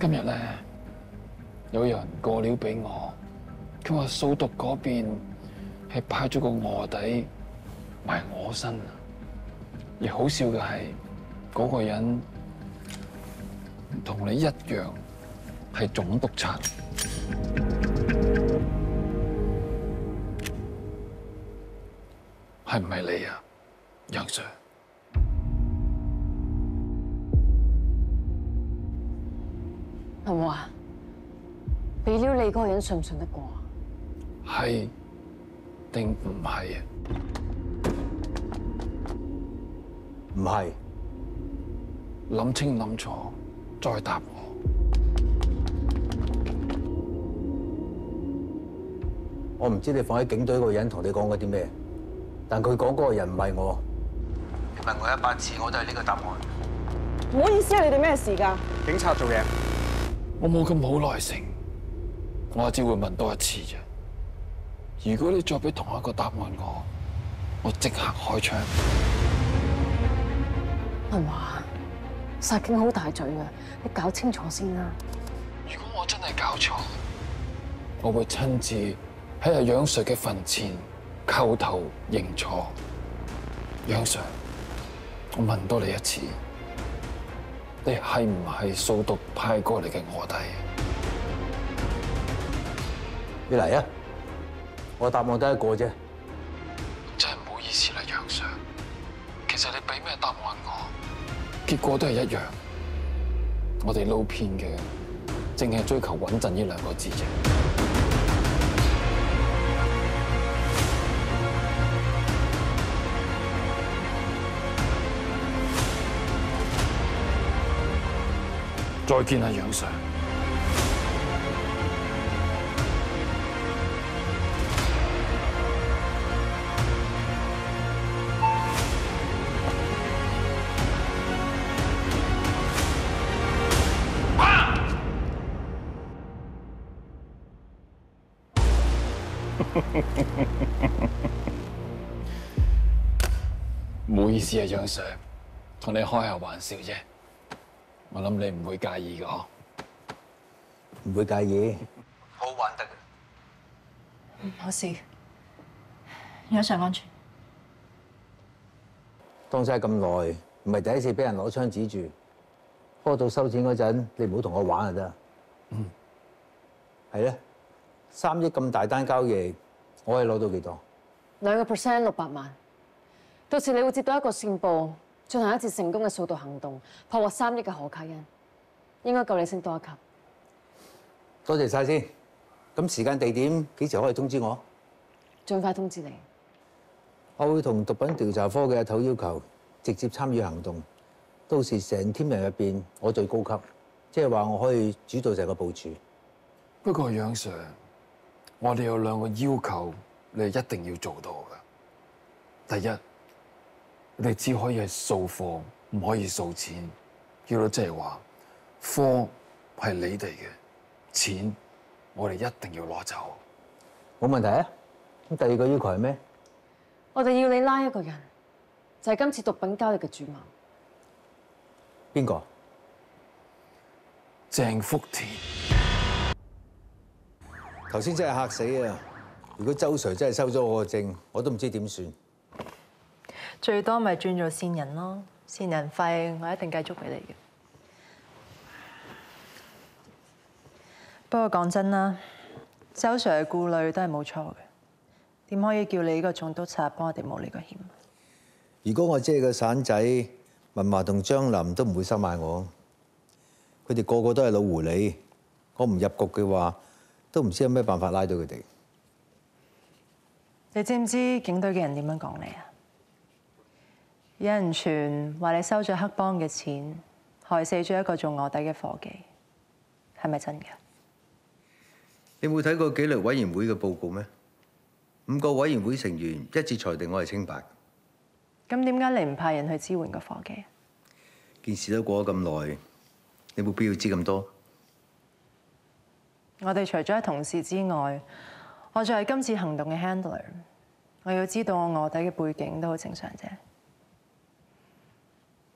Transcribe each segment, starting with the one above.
今日咧有人過料俾我，佢話掃毒嗰邊係派咗個卧底埋我身，而好笑嘅係嗰個人同你一樣係總督察，係唔係你啊，杨 Sir？係咪啊？俾料你嗰個人信唔信得過啊？係定唔係啊？唔係，諗清諗楚再答我。我唔知你放喺警隊嗰個人同你講過啲咩，但佢講嗰個人唔係我。你問我一百次，我都係呢個答案。唔好意思啊，你哋咩事㗎？警察做嘢。我冇咁好耐性，我只會問多一次啫。如果你再俾同一個答案我，我即刻開槍。係嘛？殺警好大罪嘅，你搞清楚先啦。如果我真係搞錯，我會親自喺阿楊 Sir 嘅墳前叩頭認錯。楊 Sir，我問多你一次，你係唔係掃毒派過嚟嘅卧底？你嚟啊！我答案得一個啫。真係唔好意思啦，杨 Sir。其實你俾咩答案我，結果都係一樣。我哋撈片嘅，淨係追求穩陣呢兩個字啫。再見啊，楊 Sir。唔好意思啊，楊 Sir，同你開下玩笑啫。我諗你唔會介意嘅嗬。唔會介意，好玩得嘅。冇事，有上安全。當晒咁耐，唔係第一次俾人攞槍指住。不過到收錢嗰陣，你唔好同我玩啊得。嗯。係咧，三億咁大單交易，我可以攞到幾多？兩個 percent 六百萬，到時你會接到一個線報，進行一次成功嘅掃毒行動，破獲三億嘅可卡因，應該夠你升多一級。多謝晒先。咁時間地點幾時可以通知我？盡快通知你。我會同毒品調查科嘅阿頭要求直接參與行動。到時成 team 人入邊，我最高級，即係話我可以主導成個部署。不過楊 Sir，我哋有兩個要求，你係一定要做到嘅。第一，你哋只可以係掃貨，唔可以掃錢。叫到即係話，貨係你哋嘅，錢我哋一定要攞走。冇問題啊。咁第二個要求係咩？我哋要你拉一個人，就係今次毒品交易嘅主謀。邊個？鄭福田。頭先真係嚇死啊！如果周 Sir 真係收咗我個證，我都唔知點算。最多咪轉做線人咯，線人費我一定繼續俾你嘅。不過講真啦，周 Sir 嘅顧慮都係冇錯嘅。點可以叫你呢個總督察幫我哋冒呢個險？如果我即係個散仔，文華同張林都唔會收買我。佢哋個個都係老狐狸，我唔入局嘅話，都唔知有咩辦法拉到佢哋。你知唔知警隊嘅人點樣講你啊？有人傳話你收咗黑幫嘅錢，害死咗一個做卧底嘅伙計，係咪真嘅？你冇睇過紀律委員會嘅報告咩？五個委員會成員一致裁定我係清白。咁點解你唔派人去支援個伙計？件事都過咗咁耐，你冇必要知咁多。我哋除咗係同事之外，我仲係今次行動嘅 handler。我要知道我卧底嘅背景都好正常啫。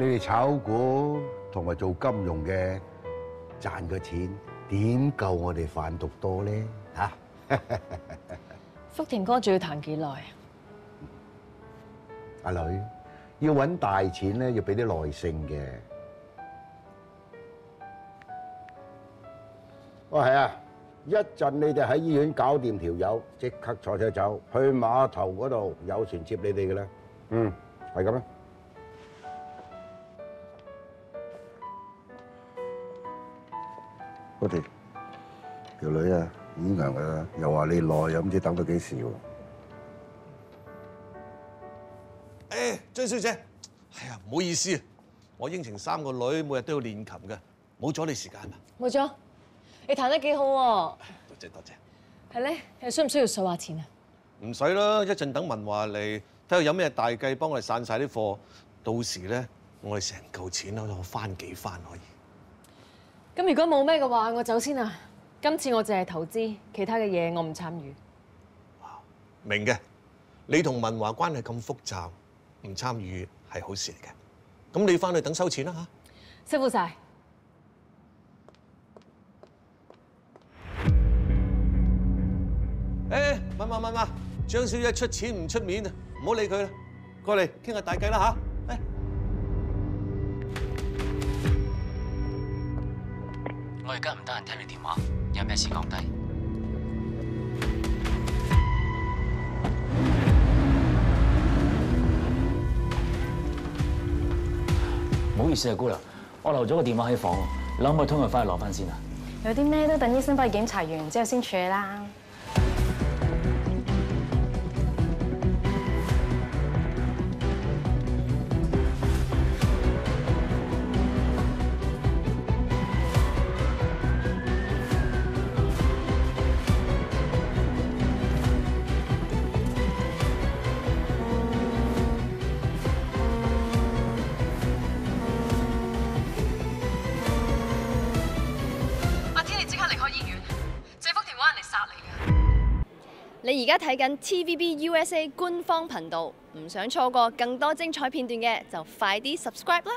你哋炒股同埋做金融嘅賺嘅錢點夠我哋販毒多咧嚇？福田哥仲要彈幾耐啊？阿女要揾大錢咧，要俾啲耐性嘅。哦，係啊！一陣你哋喺醫院搞掂條友，即刻坐車走去碼頭嗰度，有船接你哋嘅啦。嗯，係咁啦。我哋條女啊，已經硬噶啦，又話你耐，又唔知等到幾時喎。誒，張小姐，哎呀，唔好意思啊，我應承三個女每日都要練琴嘅，冇阻你時間啊。冇咗，你彈得幾好喎？多謝多謝。係咧，你需唔需要數下錢啊？唔使啦，一陣等文華嚟，睇下有咩大計幫我哋散晒啲貨，到時咧我哋成嚿錢可以翻幾番可以。咁如果冇咩嘅話，我走先啦。今次我淨係投資，其他嘅嘢我唔參與。明嘅，你同文華關係咁複雜，唔參與係好事嚟嘅。咁你翻去等收錢啦吓。辛苦晒。誒，問問問問，張小姐出錢唔出面啊，唔好理佢啦，過嚟傾下大計啦吓，我而家唔得閒聽你電話，有咩事講低。唔好意思啊，姑娘，我留咗個電話喺房，你可唔可以通佢翻去攞翻先啊？有啲咩都等醫生幫你檢查完之後先處理啦。而家睇緊 TVB USA 官方頻道，唔想錯過更多精彩片段嘅就快啲 subscribe 啦！